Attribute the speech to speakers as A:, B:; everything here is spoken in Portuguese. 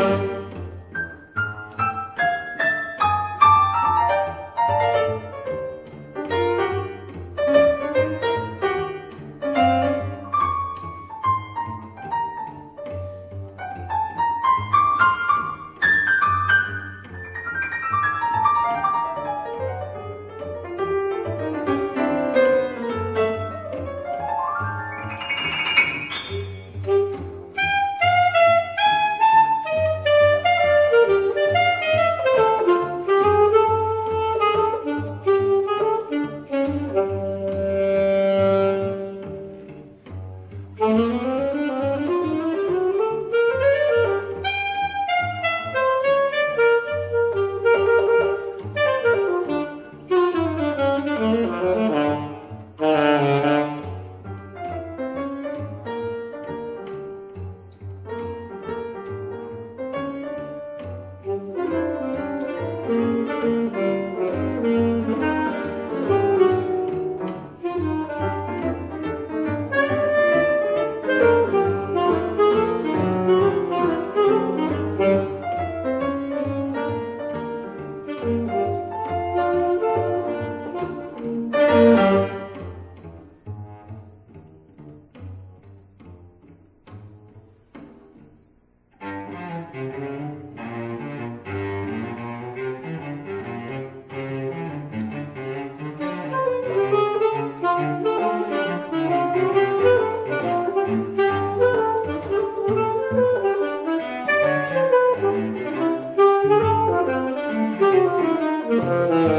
A: Thank you. Música